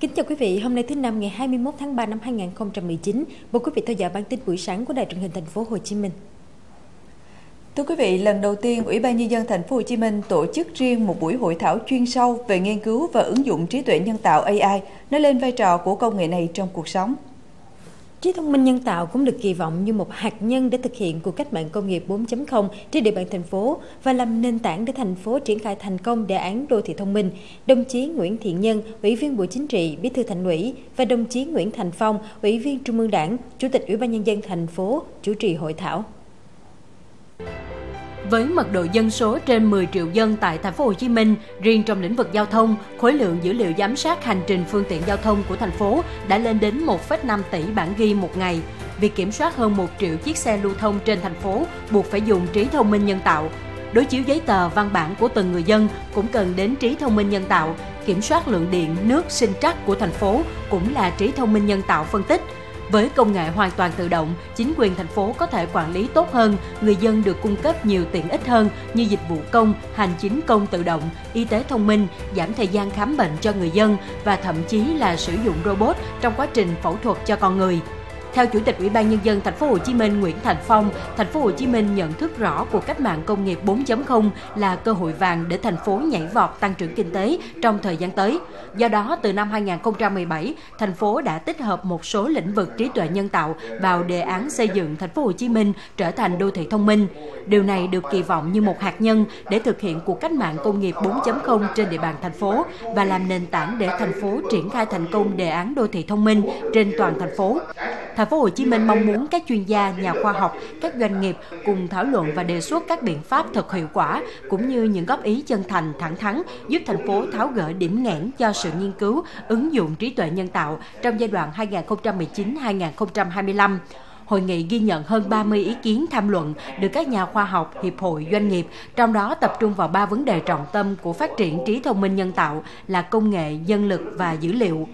Kính chào quý vị, hôm nay thứ năm ngày 21 tháng 3 năm 2019, mời quý vị theo dõi bản tin buổi sáng của Đài truyền hình thành phố Hồ Chí Minh. Thưa quý vị, lần đầu tiên Ủy ban nhân dân thành phố Hồ Chí Minh tổ chức riêng một buổi hội thảo chuyên sâu về nghiên cứu và ứng dụng trí tuệ nhân tạo AI, nói lên vai trò của công nghệ này trong cuộc sống. Trí thông minh nhân tạo cũng được kỳ vọng như một hạt nhân để thực hiện cuộc cách mạng công nghiệp 4.0 trên địa bàn thành phố và làm nền tảng để thành phố triển khai thành công đề án đô thị thông minh. Đồng chí Nguyễn Thiện Nhân, Ủy viên Bộ Chính trị, Bí thư Thành ủy và đồng chí Nguyễn Thành Phong, Ủy viên Trung ương Đảng, Chủ tịch Ủy ban nhân dân thành phố chủ trì hội thảo. Với mật độ dân số trên 10 triệu dân tại thành phố Hồ Chí Minh, riêng trong lĩnh vực giao thông, khối lượng dữ liệu giám sát hành trình phương tiện giao thông của thành phố đã lên đến 1,5 tỷ bản ghi một ngày. Việc kiểm soát hơn 1 triệu chiếc xe lưu thông trên thành phố buộc phải dùng trí thông minh nhân tạo. Đối chiếu giấy tờ văn bản của từng người dân cũng cần đến trí thông minh nhân tạo, kiểm soát lượng điện, nước, sinh trắc của thành phố cũng là trí thông minh nhân tạo phân tích – với công nghệ hoàn toàn tự động, chính quyền thành phố có thể quản lý tốt hơn, người dân được cung cấp nhiều tiện ích hơn như dịch vụ công, hành chính công tự động, y tế thông minh, giảm thời gian khám bệnh cho người dân và thậm chí là sử dụng robot trong quá trình phẫu thuật cho con người. Theo Chủ tịch Ủy ban nhân dân thành phố Hồ Chí Minh Nguyễn Thành Phong, thành phố Hồ Chí Minh nhận thức rõ cuộc cách mạng công nghiệp 4.0 là cơ hội vàng để thành phố nhảy vọt tăng trưởng kinh tế trong thời gian tới. Do đó, từ năm 2017, thành phố đã tích hợp một số lĩnh vực trí tuệ nhân tạo vào đề án xây dựng thành phố Hồ Chí Minh trở thành đô thị thông minh. Điều này được kỳ vọng như một hạt nhân để thực hiện cuộc cách mạng công nghiệp 4.0 trên địa bàn thành phố và làm nền tảng để thành phố triển khai thành công đề án đô thị thông minh trên toàn thành phố. Thành phố Hồ Chí Minh mong muốn các chuyên gia, nhà khoa học, các doanh nghiệp cùng thảo luận và đề xuất các biện pháp thật hiệu quả cũng như những góp ý chân thành, thẳng thắn giúp thành phố tháo gỡ điểm nghẽn cho sự nghiên cứu, ứng dụng trí tuệ nhân tạo trong giai đoạn 2019-2025. Hội nghị ghi nhận hơn 30 ý kiến tham luận được các nhà khoa học, hiệp hội, doanh nghiệp, trong đó tập trung vào ba vấn đề trọng tâm của phát triển trí thông minh nhân tạo là công nghệ, nhân lực và dữ liệu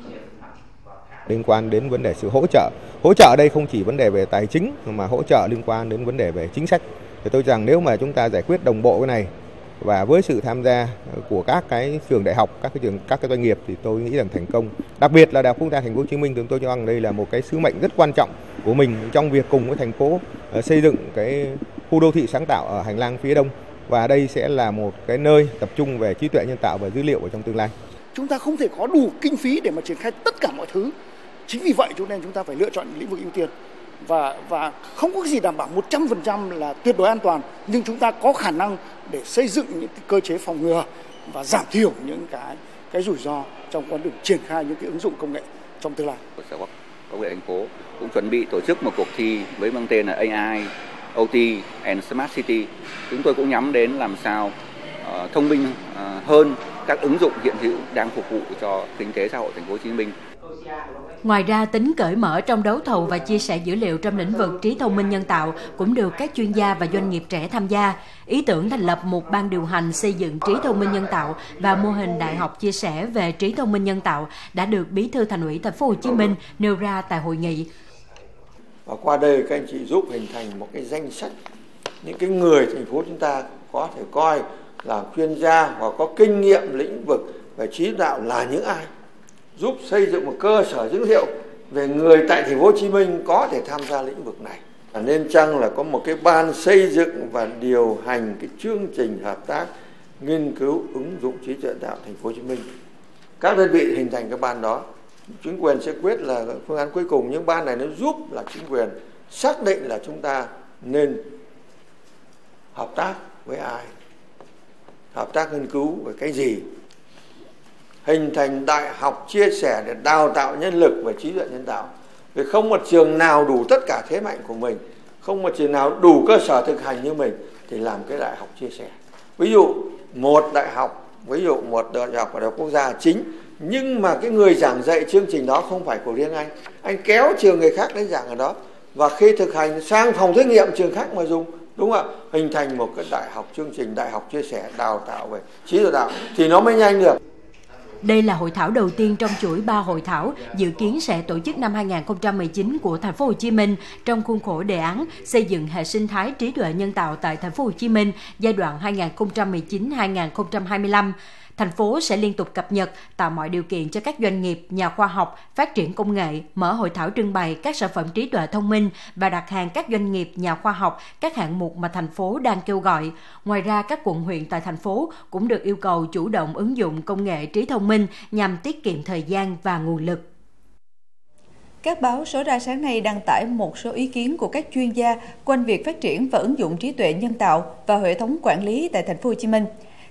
liên quan đến vấn đề sự hỗ trợ. Hỗ trợ đây không chỉ vấn đề về tài chính mà hỗ trợ liên quan đến vấn đề về chính sách. Thì tôi rằng nếu mà chúng ta giải quyết đồng bộ cái này và với sự tham gia của các cái trường đại học, các cái trường các cái doanh nghiệp thì tôi nghĩ rằng thành công. Đặc biệt là Đại học Quốc gia Thành phố Hồ Chí Minh chúng tôi cho rằng đây là một cái sứ mệnh rất quan trọng của mình trong việc cùng với thành phố ờ, xây dựng cái khu đô thị sáng tạo ở hành lang phía đông và đây sẽ là một cái nơi tập trung về trí tuệ nhân tạo và dữ liệu ở trong tương lai. Chúng ta không thể có đủ kinh phí để mà triển khai tất cả mọi thứ chính vì vậy cho nên chúng ta phải lựa chọn lĩnh vực ưu tiên và và không có gì đảm bảo 100% là tuyệt đối an toàn nhưng chúng ta có khả năng để xây dựng những cái cơ chế phòng ngừa và giảm thiểu những cái cái rủi ro trong quá trình triển khai những cái ứng dụng công nghệ trong tương lai. Sở Khoa Công nghệ thành phố cũng chuẩn bị tổ chức một cuộc thi với mang tên là AI, OT and Smart City. Chúng tôi cũng nhắm đến làm sao uh, thông minh uh, hơn các ứng dụng hiện hữu đang phục vụ cho kinh tế xã hội thành phố Hồ Chí Minh Ngoài ra, tính cởi mở trong đấu thầu và chia sẻ dữ liệu trong lĩnh vực trí thông minh nhân tạo cũng được các chuyên gia và doanh nghiệp trẻ tham gia. Ý tưởng thành lập một ban điều hành xây dựng trí thông minh nhân tạo và mô hình đại học chia sẻ về trí thông minh nhân tạo đã được Bí thư Thành ủy Thành phố Hồ Chí Minh nêu ra tại hội nghị. Và qua đây các anh chị giúp hình thành một cái danh sách những cái người thành phố chúng ta có thể coi là chuyên gia hoặc có kinh nghiệm lĩnh vực về trí đạo là những ai giúp xây dựng một cơ sở dữ liệu về người tại thành phố Hồ Chí Minh có thể tham gia lĩnh vực này. Nên chăng là có một cái ban xây dựng và điều hành cái chương trình hợp tác nghiên cứu ứng dụng trí tuệ tạo thành phố Hồ Chí Minh. Các đơn vị hình thành cái ban đó, chính quyền sẽ quyết là phương án cuối cùng nhưng ban này nó giúp là chính quyền xác định là chúng ta nên hợp tác với ai, hợp tác nghiên cứu về cái gì hình thành đại học chia sẻ để đào tạo nhân lực và trí tuệ nhân tạo. Vì không một trường nào đủ tất cả thế mạnh của mình, không một trường nào đủ cơ sở thực hành như mình thì làm cái đại học chia sẻ. Ví dụ, một đại học, ví dụ một đại học ở đại học quốc gia chính, nhưng mà cái người giảng dạy chương trình đó không phải của riêng anh. Anh kéo trường người khác đến giảng ở đó. Và khi thực hành sang phòng thí nghiệm, trường khác mà dùng, đúng không ạ? Hình thành một cái đại học chương trình, đại học chia sẻ, đào tạo về trí tuệ tạo, thì nó mới nhanh được đây là hội thảo đầu tiên trong chuỗi ba hội thảo dự kiến sẽ tổ chức năm 2019 của thành phố Hồ Chí Minh trong khuôn khổ đề án xây dựng hệ sinh thái trí tuệ nhân tạo tại thành phố Hồ Chí Minh giai đoạn 2019-2025 thành phố sẽ liên tục cập nhật, tạo mọi điều kiện cho các doanh nghiệp, nhà khoa học phát triển công nghệ, mở hội thảo trưng bày các sản phẩm trí tuệ thông minh và đặt hàng các doanh nghiệp, nhà khoa học, các hạng mục mà thành phố đang kêu gọi. Ngoài ra, các quận huyện tại thành phố cũng được yêu cầu chủ động ứng dụng công nghệ trí thông minh nhằm tiết kiệm thời gian và nguồn lực. Các báo số ra sáng nay đăng tải một số ý kiến của các chuyên gia quanh việc phát triển và ứng dụng trí tuệ nhân tạo và hệ thống quản lý tại thành phố Hồ Chí Minh.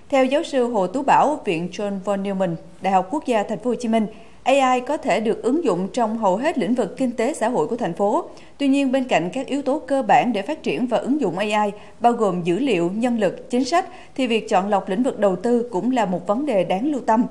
Theo giáo sư Hồ Tú Bảo, Viện John von Neumann, Đại học Quốc gia Thành phố Hồ Chí Minh, AI có thể được ứng dụng trong hầu hết lĩnh vực kinh tế xã hội của thành phố. Tuy nhiên, bên cạnh các yếu tố cơ bản để phát triển và ứng dụng AI, bao gồm dữ liệu, nhân lực, chính sách, thì việc chọn lọc lĩnh vực đầu tư cũng là một vấn đề đáng lưu tâm.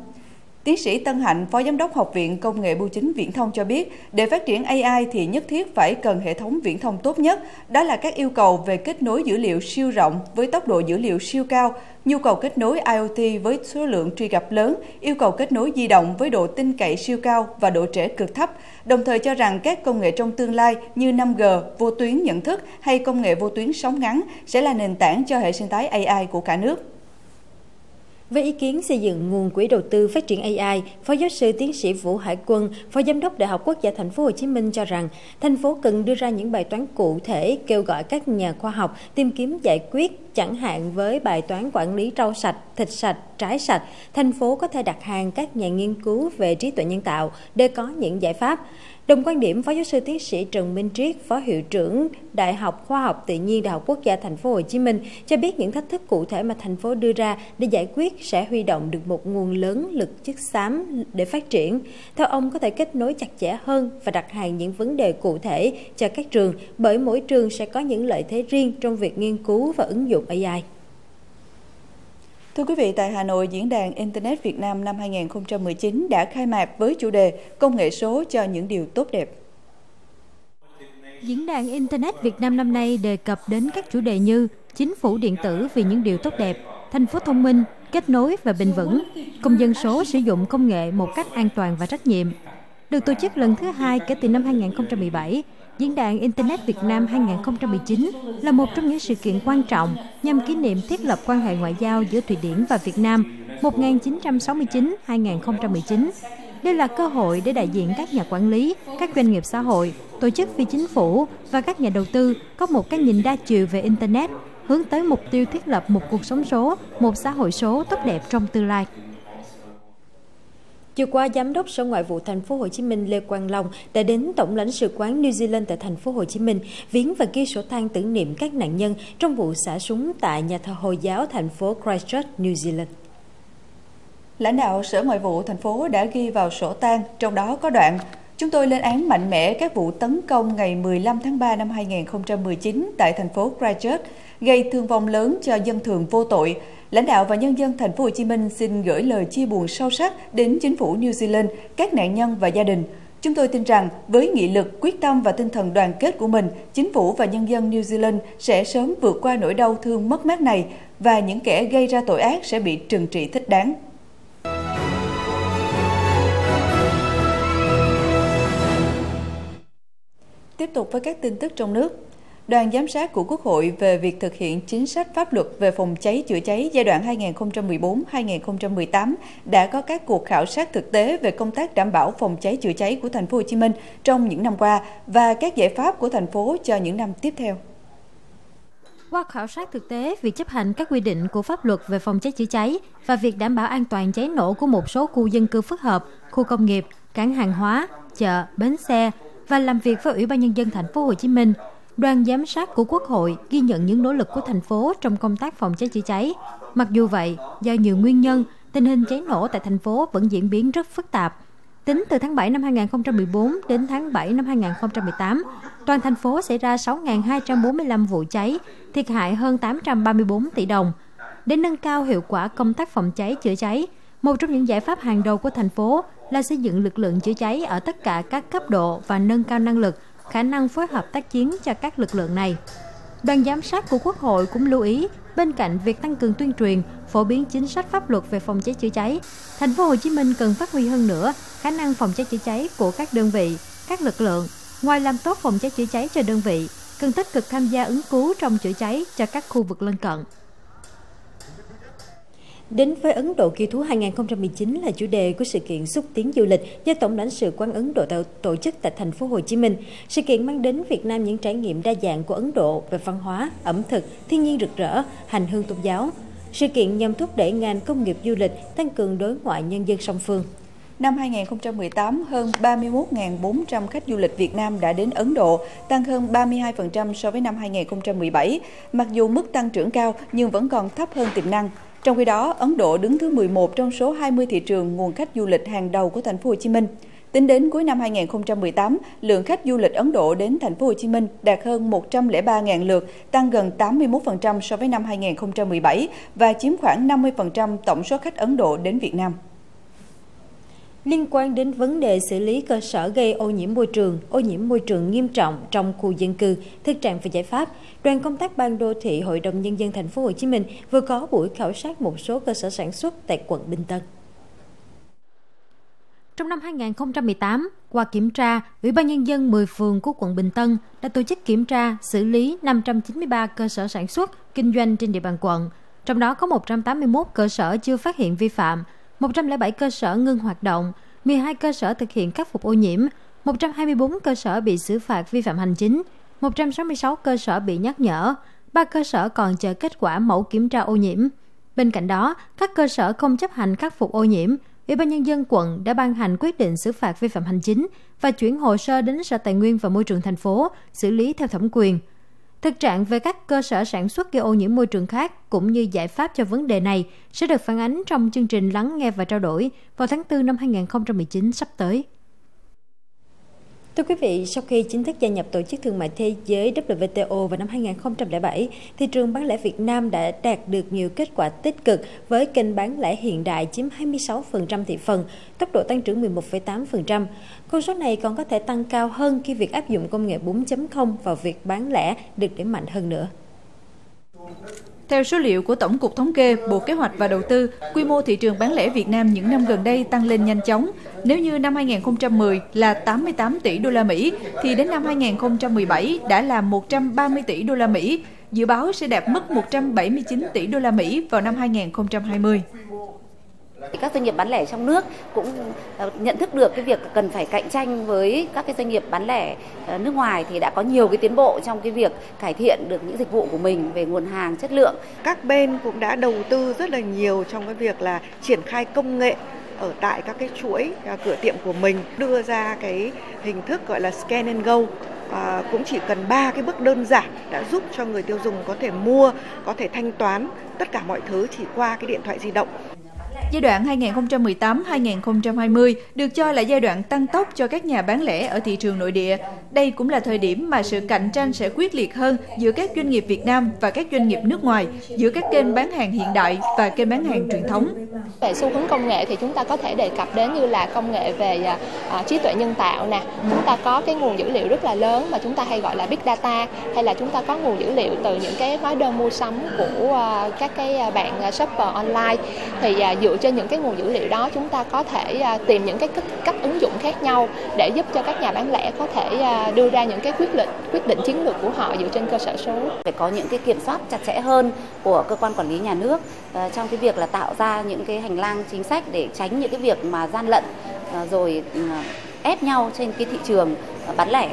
Tiến sĩ Tân Hạnh, Phó Giám đốc Học viện Công nghệ Bưu chính Viễn thông cho biết, để phát triển AI thì nhất thiết phải cần hệ thống viễn thông tốt nhất, đó là các yêu cầu về kết nối dữ liệu siêu rộng với tốc độ dữ liệu siêu cao, nhu cầu kết nối IoT với số lượng truy cập lớn, yêu cầu kết nối di động với độ tin cậy siêu cao và độ trễ cực thấp, đồng thời cho rằng các công nghệ trong tương lai như 5G, vô tuyến nhận thức hay công nghệ vô tuyến sóng ngắn sẽ là nền tảng cho hệ sinh thái AI của cả nước. Với ý kiến xây dựng nguồn quỹ đầu tư phát triển AI, Phó giáo sư tiến sĩ Vũ Hải Quân, Phó giám đốc Đại học Quốc gia Thành phố Hồ Chí Minh cho rằng, thành phố cần đưa ra những bài toán cụ thể kêu gọi các nhà khoa học tìm kiếm giải quyết chẳng hạn với bài toán quản lý rau sạch, thịt sạch, trái sạch, thành phố có thể đặt hàng các nhà nghiên cứu về trí tuệ nhân tạo để có những giải pháp. Đồng quan điểm, Phó giáo sư tiến sĩ Trần Minh Triết, Phó hiệu trưởng Đại học Khoa học Tự nhiên Đại học Quốc gia Thành phố Hồ Chí Minh cho biết những thách thức cụ thể mà thành phố đưa ra để giải quyết sẽ huy động được một nguồn lớn lực chất xám để phát triển. Theo ông có thể kết nối chặt chẽ hơn và đặt hàng những vấn đề cụ thể cho các trường bởi mỗi trường sẽ có những lợi thế riêng trong việc nghiên cứu và ứng dụng dụng AI. Thưa quý vị, tại Hà Nội, Diễn đàn Internet Việt Nam năm 2019 đã khai mạc với chủ đề Công nghệ số cho những điều tốt đẹp. Diễn đàn Internet Việt Nam năm nay đề cập đến các chủ đề như chính phủ điện tử vì những điều tốt đẹp, thành phố thông minh, kết nối và bền vững, công dân số sử dụng công nghệ một cách an toàn và trách nhiệm. Được tổ chức lần thứ hai kể từ năm 2017, Diễn đàn Internet Việt Nam 2019 là một trong những sự kiện quan trọng nhằm kỷ niệm thiết lập quan hệ ngoại giao giữa Thụy Điển và Việt Nam 1969-2019. Đây là cơ hội để đại diện các nhà quản lý, các doanh nghiệp xã hội, tổ chức phi chính phủ và các nhà đầu tư có một cái nhìn đa chiều về Internet, hướng tới mục tiêu thiết lập một cuộc sống số, một xã hội số tốt đẹp trong tương lai. Chiều qua, Giám đốc Sở Ngoại vụ Thành phố Hồ Chí Minh Lê Quang Long đã đến Tổng lãnh sự quán New Zealand tại Thành phố Hồ Chí Minh viếng và ghi sổ tang tưởng niệm các nạn nhân trong vụ xả súng tại nhà thờ Hồi giáo thành phố Christchurch, New Zealand. Lãnh đạo Sở Ngoại vụ thành phố đã ghi vào sổ tang, trong đó có đoạn Chúng tôi lên án mạnh mẽ các vụ tấn công ngày 15 tháng 3 năm 2019 tại thành phố Christchurch, gây thương vong lớn cho dân thường vô tội, lãnh đạo và nhân dân thành phố Hồ Chí Minh xin gửi lời chia buồn sâu sắc đến chính phủ New Zealand, các nạn nhân và gia đình. Chúng tôi tin rằng với nghị lực, quyết tâm và tinh thần đoàn kết của mình, chính phủ và nhân dân New Zealand sẽ sớm vượt qua nỗi đau thương mất mát này và những kẻ gây ra tội ác sẽ bị trừng trị thích đáng. Tiếp tục với các tin tức trong nước. Đoàn giám sát của Quốc hội về việc thực hiện chính sách pháp luật về phòng cháy chữa cháy giai đoạn 2014-2018 đã có các cuộc khảo sát thực tế về công tác đảm bảo phòng cháy chữa cháy của thành phố Hồ Chí Minh trong những năm qua và các giải pháp của thành phố cho những năm tiếp theo. Qua khảo sát thực tế, việc chấp hành các quy định của pháp luật về phòng cháy chữa cháy và việc đảm bảo an toàn cháy nổ của một số khu dân cư phức hợp, khu công nghiệp, cảng hàng hóa, chợ, bến xe và làm việc với Ủy ban nhân dân thành phố Hồ Chí Minh Đoàn giám sát của Quốc hội ghi nhận những nỗ lực của thành phố trong công tác phòng cháy chữa cháy. Mặc dù vậy, do nhiều nguyên nhân, tình hình cháy nổ tại thành phố vẫn diễn biến rất phức tạp. Tính từ tháng 7 năm 2014 đến tháng 7 năm 2018, toàn thành phố xảy ra 6.245 vụ cháy, thiệt hại hơn 834 tỷ đồng. Để nâng cao hiệu quả công tác phòng cháy chữa cháy, một trong những giải pháp hàng đầu của thành phố là xây dựng lực lượng chữa cháy ở tất cả các cấp độ và nâng cao năng lực khả năng phối hợp tác chiến cho các lực lượng này. Đoàn giám sát của Quốc hội cũng lưu ý, bên cạnh việc tăng cường tuyên truyền, phổ biến chính sách pháp luật về phòng cháy chữa cháy, thành phố Hồ Chí Minh cần phát huy hơn nữa khả năng phòng cháy chữa cháy của các đơn vị, các lực lượng. Ngoài làm tốt phòng cháy chữa cháy cho đơn vị, cần tích cực tham gia ứng cứu trong chữa cháy cho các khu vực lân cận. Đến với Ấn Độ kỳ thú 2019 là chủ đề của sự kiện xúc tiến du lịch do Tổng lãnh sự quán Ấn Độ tổ chức tại thành phố Hồ Chí Minh. Sự kiện mang đến Việt Nam những trải nghiệm đa dạng của Ấn Độ về văn hóa, ẩm thực, thiên nhiên rực rỡ, hành hương tôn giáo. Sự kiện nhằm thúc đẩy ngành công nghiệp du lịch, tăng cường đối ngoại nhân dân song phương. Năm 2018, hơn 31.400 khách du lịch Việt Nam đã đến Ấn Độ, tăng hơn 32% so với năm 2017. Mặc dù mức tăng trưởng cao nhưng vẫn còn thấp hơn tiềm năng. Trong khi đó, Ấn Độ đứng thứ 11 trong số 20 thị trường nguồn khách du lịch hàng đầu của thành phố Hồ Chí Minh. Tính đến cuối năm 2018, lượng khách du lịch Ấn Độ đến thành phố Hồ Chí Minh đạt hơn 103.000 lượt, tăng gần 81% so với năm 2017 và chiếm khoảng 50% tổng số khách Ấn Độ đến Việt Nam liên quan đến vấn đề xử lý cơ sở gây ô nhiễm môi trường, ô nhiễm môi trường nghiêm trọng trong khu dân cư, thực trạng và giải pháp, đoàn công tác ban đô thị Hội đồng nhân dân thành phố Hồ Chí Minh vừa có buổi khảo sát một số cơ sở sản xuất tại quận Bình Tân. Trong năm 2018, qua kiểm tra, Ủy ban Nhân dân 10 phường của quận Bình Tân đã tổ chức kiểm tra, xử lý 593 cơ sở sản xuất, kinh doanh trên địa bàn quận. Trong đó có 181 cơ sở chưa phát hiện vi phạm, 107 cơ sở ngưng hoạt động, 12 cơ sở thực hiện khắc phục ô nhiễm, 124 cơ sở bị xử phạt vi phạm hành chính, 166 cơ sở bị nhắc nhở, 3 cơ sở còn chờ kết quả mẫu kiểm tra ô nhiễm. Bên cạnh đó, các cơ sở không chấp hành khắc phục ô nhiễm, Ủy ban nhân dân quận đã ban hành quyết định xử phạt vi phạm hành chính và chuyển hồ sơ đến Sở Tài nguyên và Môi trường thành phố xử lý theo thẩm quyền. Thực trạng về các cơ sở sản xuất gây ô nhiễm môi trường khác cũng như giải pháp cho vấn đề này sẽ được phản ánh trong chương trình lắng nghe và trao đổi vào tháng 4 năm 2019 sắp tới. Thưa quý vị, sau khi chính thức gia nhập Tổ chức Thương mại Thế giới WTO vào năm 2007, thị trường bán lẻ Việt Nam đã đạt được nhiều kết quả tích cực với kênh bán lẻ hiện đại chiếm 26% thị phần, tốc độ tăng trưởng 11,8%. Con số này còn có thể tăng cao hơn khi việc áp dụng công nghệ 4.0 vào việc bán lẻ được đẩy mạnh hơn nữa. Theo số liệu của Tổng cục Thống kê, Bộ Kế hoạch và Đầu tư, quy mô thị trường bán lẻ Việt Nam những năm gần đây tăng lên nhanh chóng. Nếu như năm 2010 là 88 tỷ đô la Mỹ, thì đến năm 2017 đã là 130 tỷ đô la Mỹ, dự báo sẽ đạt mức 179 tỷ đô la Mỹ vào năm 2020 các doanh nghiệp bán lẻ trong nước cũng ờ, nhận thức được cái việc cần phải cạnh tranh với các cái doanh nghiệp bán lẻ ờ, nước ngoài thì đã có nhiều cái tiến bộ trong cái việc cải thiện được những dịch vụ của mình về nguồn hàng chất lượng. Các bên cũng đã đầu tư rất là nhiều trong cái việc là triển khai công nghệ ở tại các cái chuỗi à, cửa tiệm của mình đưa ra cái hình thức gọi là scan and go à, cũng chỉ cần ba cái bước đơn giản đã giúp cho người tiêu dùng có thể mua có thể thanh toán tất cả mọi thứ chỉ qua cái điện thoại di động Giai đoạn 2018-2020 được cho là giai đoạn tăng tốc cho các nhà bán lẻ ở thị trường nội địa. Đây cũng là thời điểm mà sự cạnh tranh sẽ quyết liệt hơn giữa các doanh nghiệp Việt Nam và các doanh nghiệp nước ngoài, giữa các kênh bán hàng hiện đại và kênh bán hàng truyền thống. Về xu hướng công nghệ thì chúng ta có thể đề cập đến như là công nghệ về à, à trí tuệ nhân tạo nè. Chúng ta có cái nguồn dữ liệu rất là lớn mà chúng ta hay gọi là big data hay là chúng ta có nguồn dữ liệu từ những cái hóa đơn mua sắm của à, các cái à, bạn à, shopper online thì à, dựa trên những cái nguồn dữ liệu đó chúng ta có thể à, tìm những cái cách, cách ứng dụng khác nhau để giúp cho các nhà bán lẻ có thể à, đưa ra những cái quyết định quyết định chiến lược của họ dựa trên cơ sở số. Phải có những cái kiểm soát chặt chẽ hơn của cơ quan quản lý nhà nước ờ, trong cái việc là tạo ra những cái hành lang chính sách để tránh những cái việc mà gian lận ờ, rồi ừ, ép nhau trên cái thị trường ờ, bán lẻ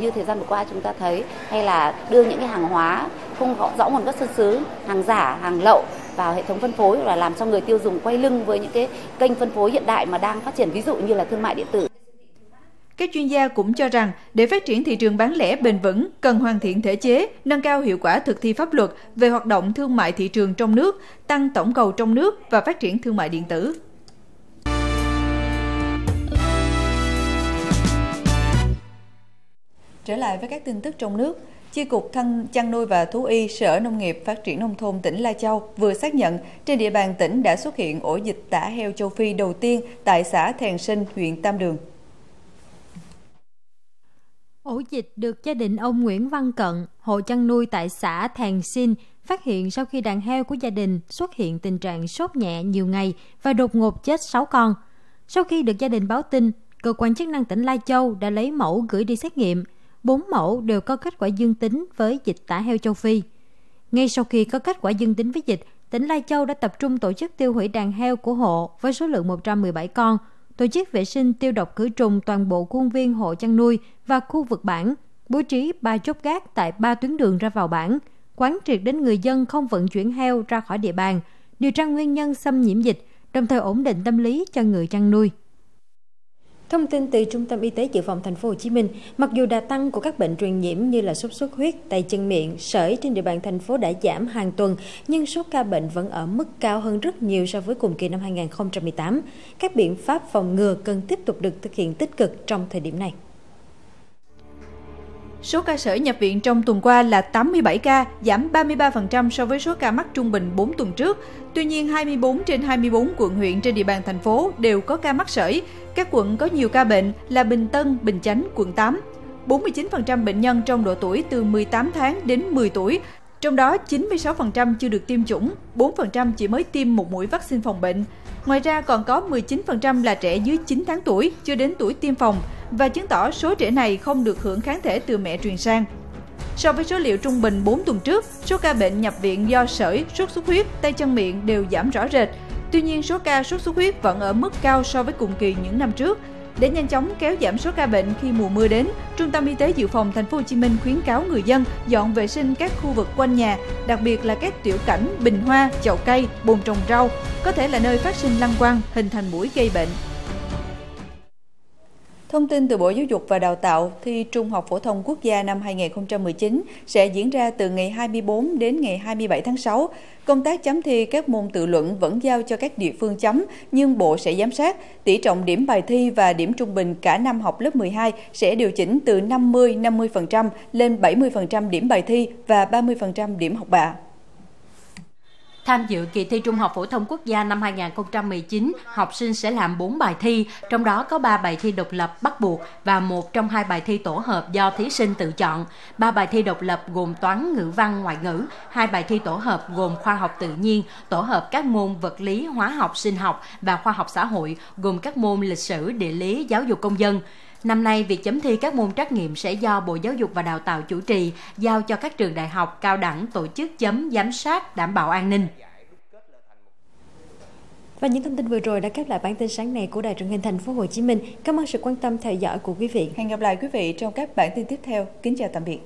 như thời gian vừa qua chúng ta thấy hay là đưa những cái hàng hóa không rõ nguồn gốc xuất xứ, hàng giả, hàng lậu vào hệ thống phân phối và làm cho người tiêu dùng quay lưng với những cái kênh phân phối hiện đại mà đang phát triển ví dụ như là thương mại điện tử. Các chuyên gia cũng cho rằng để phát triển thị trường bán lẻ bền vững cần hoàn thiện thể chế, nâng cao hiệu quả thực thi pháp luật về hoạt động thương mại thị trường trong nước, tăng tổng cầu trong nước và phát triển thương mại điện tử. Trở lại với các tin tức trong nước, Chi cục Thăng chăn nuôi và thú y Sở Nông nghiệp Phát triển nông thôn tỉnh Lai Châu vừa xác nhận trên địa bàn tỉnh đã xuất hiện ổ dịch tả heo châu Phi đầu tiên tại xã Thèn Sinh, huyện Tam Đường. Ổ dịch được gia đình ông Nguyễn Văn Cận, hộ chăn nuôi tại xã Thèn Sinh, phát hiện sau khi đàn heo của gia đình xuất hiện tình trạng sốt nhẹ nhiều ngày và đột ngột chết 6 con. Sau khi được gia đình báo tin, cơ quan chức năng tỉnh Lai Châu đã lấy mẫu gửi đi xét nghiệm – 4 mẫu đều có kết quả dương tính với dịch tả heo châu Phi. Ngay sau khi có kết quả dương tính với dịch, tỉnh Lai Châu đã tập trung tổ chức tiêu hủy đàn heo của hộ với số lượng 117 con, tổ chức vệ sinh tiêu độc khử trùng toàn bộ khuôn viên hộ chăn nuôi và khu vực bản, bố trí ba chốt gác tại ba tuyến đường ra vào bản, quán triệt đến người dân không vận chuyển heo ra khỏi địa bàn, điều tra nguyên nhân xâm nhiễm dịch, đồng thời ổn định tâm lý cho người chăn nuôi. Thông tin từ Trung tâm Y tế Dự phòng Thành phố Hồ Chí Minh, mặc dù đà tăng của các bệnh truyền nhiễm như là sốt xuất huyết, tay chân miệng, sởi trên địa bàn thành phố đã giảm hàng tuần, nhưng số ca bệnh vẫn ở mức cao hơn rất nhiều so với cùng kỳ năm 2018. Các biện pháp phòng ngừa cần tiếp tục được thực hiện tích cực trong thời điểm này. Số ca sởi nhập viện trong tuần qua là 87 ca, giảm 33% so với số ca mắc trung bình 4 tuần trước. Tuy nhiên, 24 trên 24 quận huyện trên địa bàn thành phố đều có ca mắc sởi. Các quận có nhiều ca bệnh là Bình Tân, Bình Chánh, quận 8. 49% bệnh nhân trong độ tuổi từ 18 tháng đến 10 tuổi, trong đó 96% chưa được tiêm chủng, 4% chỉ mới tiêm một mũi vaccine phòng bệnh. Ngoài ra còn có 19% là trẻ dưới 9 tháng tuổi, chưa đến tuổi tiêm phòng và chứng tỏ số trẻ này không được hưởng kháng thể từ mẹ truyền sang. So với số liệu trung bình 4 tuần trước, số ca bệnh nhập viện do sởi, sốt xuất huyết, tay chân miệng đều giảm rõ rệt. Tuy nhiên, số ca sốt xuất huyết vẫn ở mức cao so với cùng kỳ những năm trước. Để nhanh chóng kéo giảm số ca bệnh khi mùa mưa đến, Trung tâm Y tế Dự phòng Thành phố Hồ Chí Minh khuyến cáo người dân dọn vệ sinh các khu vực quanh nhà, đặc biệt là các tiểu cảnh, bình hoa, chậu cây, bồn trồng rau, có thể là nơi phát sinh lăng quăng, hình thành mũi gây bệnh. Thông tin từ Bộ Giáo dục và Đào tạo, thi Trung học phổ thông quốc gia năm 2019 sẽ diễn ra từ ngày 24 đến ngày 27 tháng 6. Công tác chấm thi các môn tự luận vẫn giao cho các địa phương chấm, nhưng Bộ sẽ giám sát. Tỷ trọng điểm bài thi và điểm trung bình cả năm học lớp 12 sẽ điều chỉnh từ 50-50% lên 70% điểm bài thi và 30% điểm học bạ. Tham dự kỳ thi Trung học phổ thông quốc gia năm 2019, học sinh sẽ làm 4 bài thi, trong đó có 3 bài thi độc lập bắt buộc và một trong hai bài thi tổ hợp do thí sinh tự chọn. Ba bài thi độc lập gồm toán, ngữ văn, ngoại ngữ, hai bài thi tổ hợp gồm khoa học tự nhiên, tổ hợp các môn vật lý, hóa học, sinh học và khoa học xã hội, gồm các môn lịch sử, địa lý, giáo dục công dân. Năm nay, việc chấm thi các môn trắc nghiệm sẽ do Bộ Giáo dục và Đào tạo chủ trì, giao cho các trường đại học, cao đẳng tổ chức chấm giám sát đảm bảo an ninh. Và những thông tin vừa rồi đã khép lại bản tin sáng nay của Đài truyền hình Thành phố Hồ Chí Minh. Cảm ơn sự quan tâm theo dõi của quý vị. Hẹn gặp lại quý vị trong các bản tin tiếp theo. Kính chào tạm biệt.